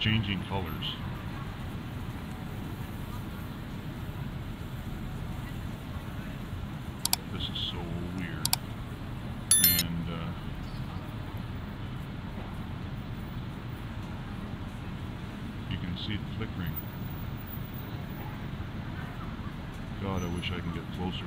Changing colors. This is so weird. And uh, you can see it flickering. God, I wish I can get closer